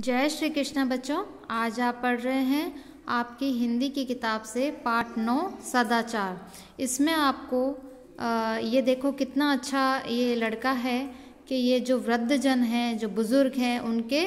जय श्री कृष्णा बच्चों, आज आप पढ़ रहे हैं आपकी हिंदी की किताब से पाठ नौ, सदाचार। इसमें आपको ये देखो कितना अच्छा ये लड़का है कि ये जो वृद्धजन हैं, जो बुज़ुर्ग हैं, उनके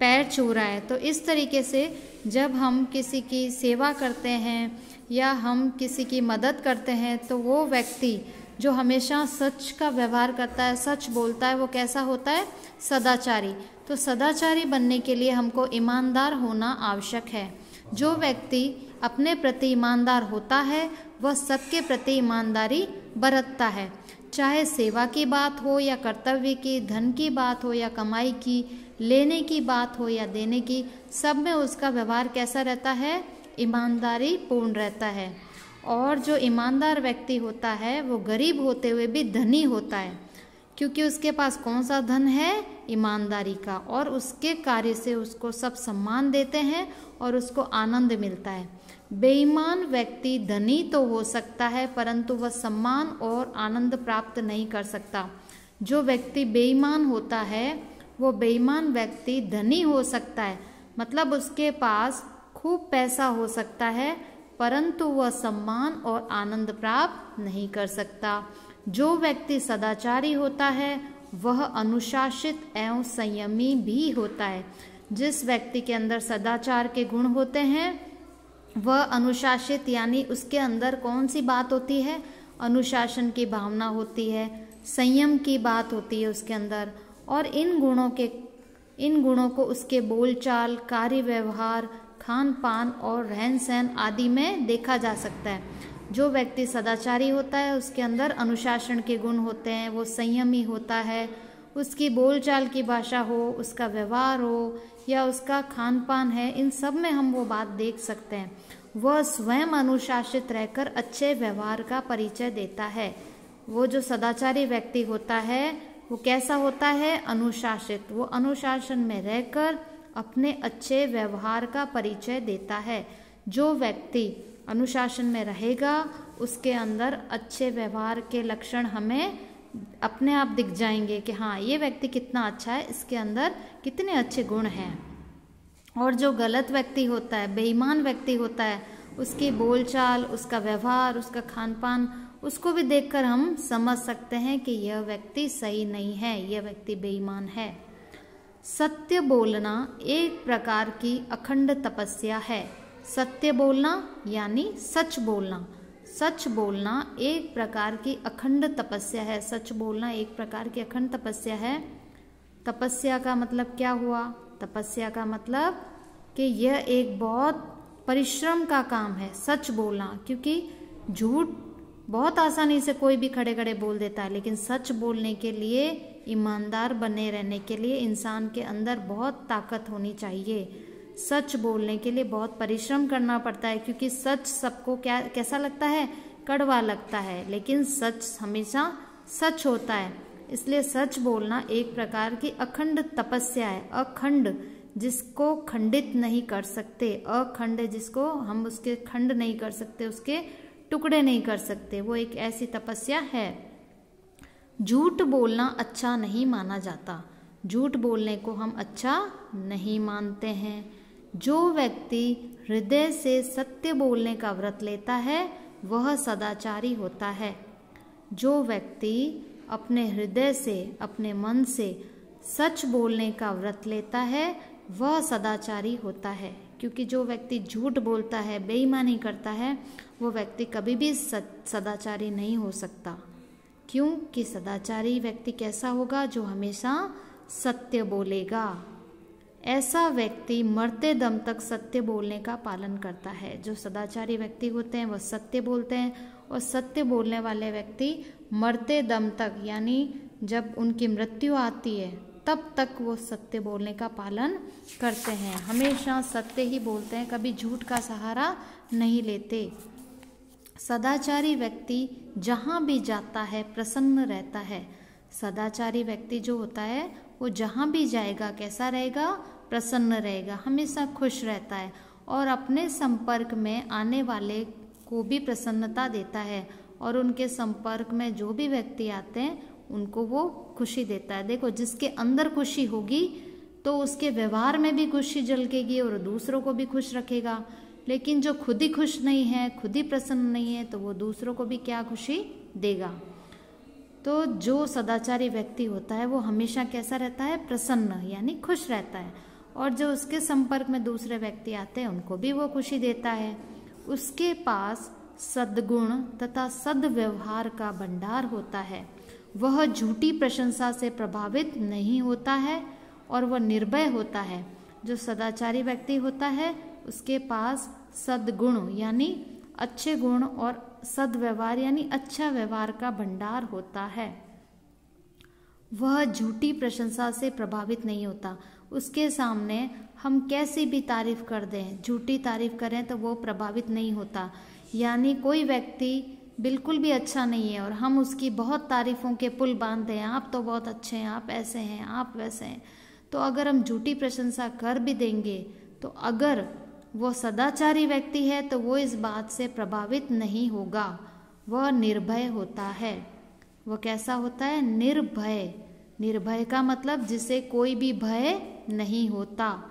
पैर छू रहा है। तो इस तरीके से जब हम किसी की सेवा करते हैं या हम किसी की मदद करते हैं तो वो व्यक्ति जो हमेशा सच का व्यवहार करता है, सच बोलता है, वो कैसा होता है? सदाचारी। तो सदाचारी बनने के लिए हमको ईमानदार होना आवश्यक है। जो व्यक्ति अपने प्रति ईमानदार होता है, वह सबके प्रति ईमानदारी बरतता है। चाहे सेवा की बात हो या कर्तव्य की, धन की बात हो या कमाई की, लेने की बात हो या देने की, सब में उसका व्यवहार कैसा रहता है? ईमानदारी पूर्ण रहता है। और जो ईमानदार व्यक्ति होता है, वो गरीब होते हुए भी धनी होता है। क्योंकि उसके पास कौन सा धन है? ईमानदारी का। और उसके कार्य से उसको सब सम्मान देते हैं और उसको आनंद मिलता है। बेईमान व्यक्ति धनी तो हो सकता है, परंतु वह सम्मान और आनंद प्राप्त नहीं कर सकता। जो व्यक्ति बेईमान होता है, वो बेईमान व्यक्ति धनी हो सकता है। मतलब उसके पास खूब पैसा हो सकता है परंतु वह सम्मान और आनंद प्राप्त नहीं कर सकता। जो व्यक्ति सदाचारी होता है, वह अनुशासित एवं संयमी भी होता है। जिस व्यक्ति के अंदर सदाचार के गुण होते हैं, वह अनुशासित यानी उसके अंदर कौन सी बात होती है? अनुशासन की भावना होती है, संयम की बात होती है उसके अंदर। और इन गुणों के, इन गुणों को उसके बोलचाल, कार्य व्यवहार खान पान और रहन सहन आदि में देखा जा सकता है। जो व्यक्ति सदाचारी होता है, उसके अंदर अनुशासन के गुण होते हैं, वो संयमी होता है। उसकी बोलचाल की भाषा हो, उसका व्यवहार हो, या उसका खान पान है, इन सब में हम वो बात देख सकते हैं। वह स्वयं अनुशासित रहकर अच्छे व्यवहार का परिचय देता है। वो जो सदाचारी व्यक्ति होता है, वो कैसा होता है? अनुशासित। वो अनुशासन में रहकर अपने अच्छे व्यवहार का परिचय देता है। जो व्यक्ति अनुशासन में रहेगा, उसके अंदर अच्छे व्यवहार के लक्षण हमें अपने आप दिख जाएँगे कि हाँ ये व्यक्ति कितना अच्छा है, इसके अंदर कितने अच्छे गुण हैं। और जो गलत व्यक्ति होता है, बेईमान व्यक्ति होता है, उसकी बोलचाल, उसका व्यवहार, उसका खान पान उसको भी देखकर हम समझ सकते हैं कि यह व्यक्ति सही नहीं है, यह व्यक्ति बेईमान है। सत्य बोलना एक प्रकार की अखंड तपस्या है। सत्य बोलना यानी सच बोलना। सच बोलना एक प्रकार की अखंड तपस्या है। सच बोलना एक प्रकार की अखंड तपस्या है। तपस्या का मतलब क्या हुआ? तपस्या का मतलब कि यह एक बहुत परिश्रम का काम है, सच बोलना। क्योंकि झूठ बहुत आसानी से कोई भी खड़े खड़े बोल देता है, लेकिन सच बोलने के लिए, ईमानदार बने रहने के लिए इंसान के अंदर बहुत ताकत होनी चाहिए। सच बोलने के लिए बहुत परिश्रम करना पड़ता है, क्योंकि सच सबको क्या, कैसा लगता है? कड़वा लगता है, लेकिन सच हमेशा सच होता है। इसलिए सच बोलना एक प्रकार की अखंड तपस्या है। अखंड जिसको खंडित नहीं कर सकते, अखंड जिसको हम उसके खंड नहीं कर सकते, उसके टुकड़े नहीं कर सकते। वो एक ऐसी तपस्या है। झूठ बोलना अच्छा नहीं माना जाता। झूठ बोलने को हम अच्छा नहीं मानते हैं। जो व्यक्ति हृदय से सत्य बोलने का व्रत लेता है, वह सदाचारी होता है। जो व्यक्ति अपने हृदय से, अपने मन से सच बोलने का व्रत लेता है, वह सदाचारी होता है। क्योंकि जो व्यक्ति झूठ बोलता है, बेईमानी करता है, वो व्यक्ति कभी भी सदाचारी नहीं हो सकता। क्योंकि सदाचारी व्यक्ति कैसा होगा जो हमेशा सत्य बोलेगा। ऐसा व्यक्ति मरते दम तक सत्य बोलने का पालन करता है। जो सदाचारी व्यक्ति होते हैं वह सत्य बोलते हैं और सत्य बोलने वाले व्यक्ति मरते दम तक, यानी जब उनकी मृत्यु आती है तब तक वो सत्य बोलने का पालन करते हैं। हमेशा सत्य ही बोलते हैं, कभी झूठ का सहारा नहीं लेते। सदाचारी व्यक्ति जहाँ भी जाता है, प्रसन्न रहता है। सदाचारी व्यक्ति जो होता है, वो जहाँ भी जाएगा, कैसा रहेगा, प्रसन्न रहेगा, हमेशा खुश रहता है और अपने संपर्क में आने वाले को भी प्रसन्नता देता है और उनके संपर्क में जो भी व्यक्ति आते हैं, उनको वो खुशी देता है। देखो, जिसके अंदर खुशी होगी तो उसके व्यवहार में भी खुशी झलकेगी और दूसरों को भी खुश रखेगा। लेकिन जो खुद ही खुश नहीं है, खुद ही प्रसन्न नहीं है तो वो दूसरों को भी क्या खुशी देगा? तो जो सदाचारी व्यक्ति होता है, वो हमेशा कैसा रहता है? प्रसन्न, यानी खुश रहता है। और जो उसके संपर्क में दूसरे व्यक्ति आते हैं, उनको भी वो खुशी देता है। उसके पास सद्गुण तथा सदव्यवहार का भंडार होता है। वह झूठी प्रशंसा से प्रभावित नहीं होता है और वह निर्भय होता है। जो सदाचारी व्यक्ति होता है, उसके पास सद्गुण, यानी अच्छे गुण और सदव्यवहार, यानी अच्छा व्यवहार का भंडार होता है। वह झूठी प्रशंसा से प्रभावित नहीं होता। उसके सामने हम कैसी भी तारीफ़ कर दें, झूठी तारीफ़ करें तो वो प्रभावित नहीं होता। यानी कोई व्यक्ति बिल्कुल भी अच्छा नहीं है और हम उसकी बहुत तारीफों के पुल बांधते हैं। आप तो बहुत अच्छे हैं, आप ऐसे हैं, आप वैसे हैं। तो अगर हम झूठी प्रशंसा कर भी देंगे तो अगर वो सदाचारी व्यक्ति है तो वो इस बात से प्रभावित नहीं होगा। वह निर्भय होता है। वह कैसा होता है? निर्भय। निर्भय का मतलब जिसे कोई भी भय नहीं होता।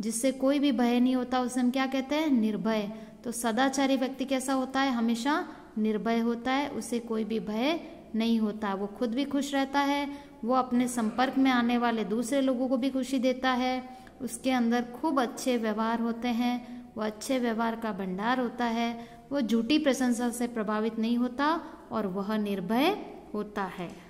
जिससे कोई भी भय नहीं होता, उसे हम क्या कहते हैं? निर्भय। तो सदाचारी व्यक्ति कैसा होता है? हमेशा निर्भय होता है, उसे कोई भी भय नहीं होता। वो खुद भी खुश रहता है, वो अपने संपर्क में आने वाले दूसरे लोगों को भी खुशी देता है। उसके अंदर खूब अच्छे व्यवहार होते हैं, वो अच्छे व्यवहार का भंडार होता है, वो झूठी प्रशंसा से प्रभावित नहीं होता और वह निर्भय होता है।